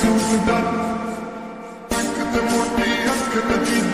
Jesus, dann danke dem und die Erste, die